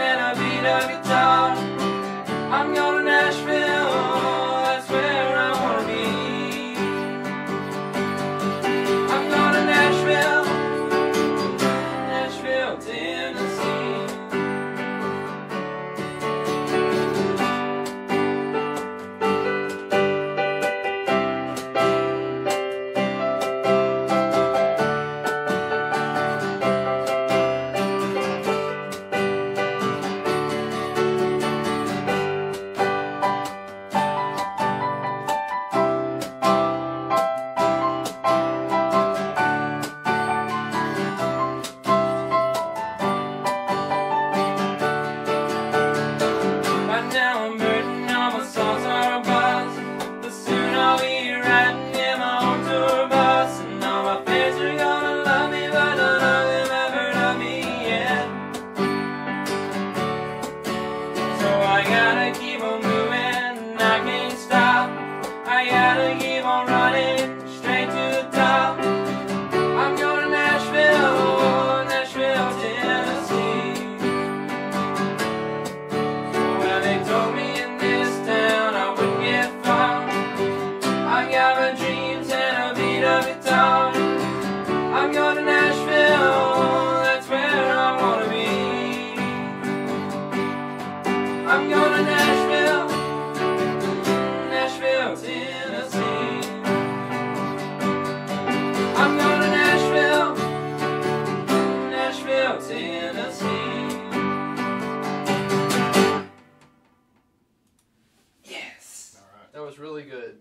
and I beat a guitar. I'm gonna I'm going to Nashville, Nashville, Tennessee. I'm going to Nashville, Nashville, Tennessee. Yes. All right. That was really good.